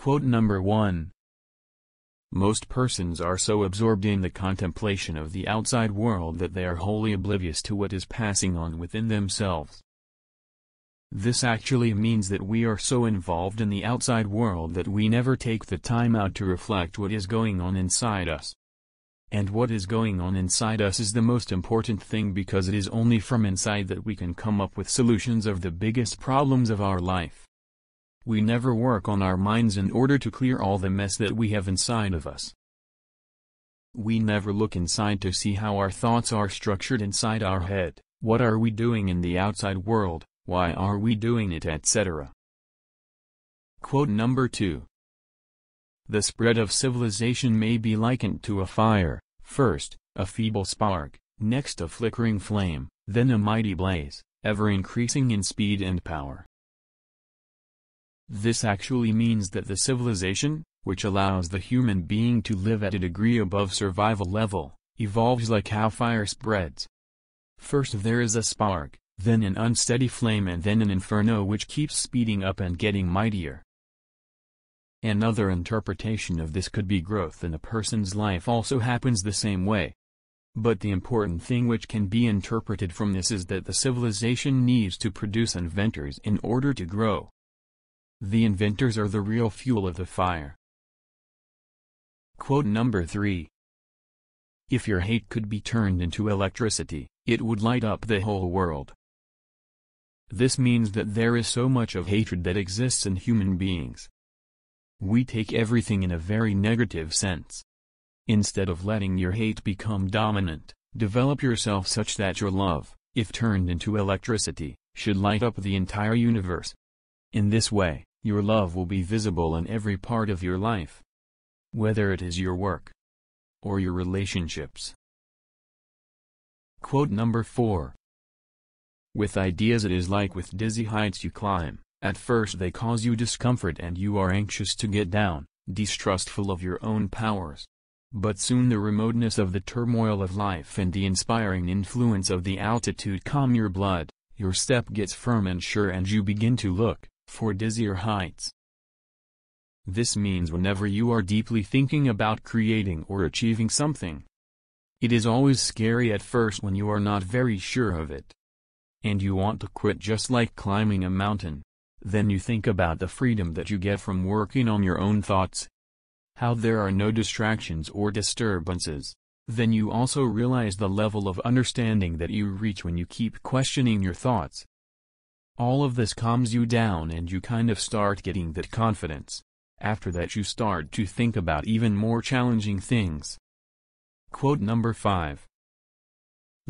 Quote number 1 Most persons are so absorbed in the contemplation of the outside world that they are wholly oblivious to what is passing on within themselves. This actually means that we are so involved in the outside world that we never take the time out to reflect what is going on inside us. And what is going on inside us is the most important thing because it is only from inside that we can come up with solutions of the biggest problems of our life. We never work on our minds in order to clear all the mess that we have inside of us. We never look inside to see how our thoughts are structured inside our head, what are we doing in the outside world, why are we doing it etc. Quote number 2 The spread of civilization may be likened to a fire, first, a feeble spark, next a flickering flame, then a mighty blaze, ever increasing in speed and power. This actually means that the civilization, which allows the human being to live at a degree above survival level, evolves like how fire spreads. First there is a spark, then an unsteady flame and then an inferno which keeps speeding up and getting mightier. Another interpretation of this could be growth in a person's life also happens the same way. But the important thing which can be interpreted from this is that the civilization needs to produce inventors in order to grow. The inventors are the real fuel of the fire. Quote number 3 If your hate could be turned into electricity, it would light up the whole world. This means that there is so much of hatred that exists in human beings. We take everything in a very negative sense. Instead of letting your hate become dominant, develop yourself such that your love, if turned into electricity, should light up the entire universe. In this way, your love will be visible in every part of your life. Whether it is your work or your relationships. Quote number 4 with ideas it is like with dizzy heights you climb, at first they cause you discomfort and you are anxious to get down, distrustful of your own powers. But soon the remoteness of the turmoil of life and the inspiring influence of the altitude calm your blood, your step gets firm and sure and you begin to look, for dizzier heights. This means whenever you are deeply thinking about creating or achieving something. It is always scary at first when you are not very sure of it and you want to quit just like climbing a mountain. Then you think about the freedom that you get from working on your own thoughts. How there are no distractions or disturbances. Then you also realize the level of understanding that you reach when you keep questioning your thoughts. All of this calms you down and you kind of start getting that confidence. After that you start to think about even more challenging things. Quote number 5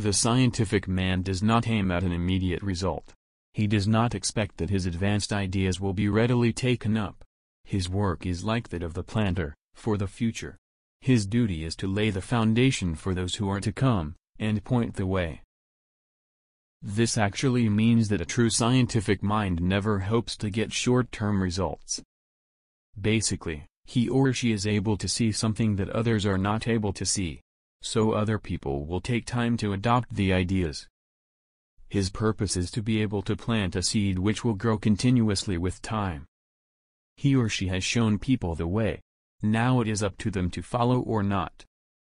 the scientific man does not aim at an immediate result. He does not expect that his advanced ideas will be readily taken up. His work is like that of the planter, for the future. His duty is to lay the foundation for those who are to come, and point the way. This actually means that a true scientific mind never hopes to get short-term results. Basically, he or she is able to see something that others are not able to see so other people will take time to adopt the ideas. His purpose is to be able to plant a seed which will grow continuously with time. He or she has shown people the way. Now it is up to them to follow or not.